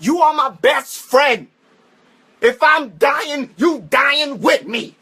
You are my best friend. If I'm dying, you dying with me.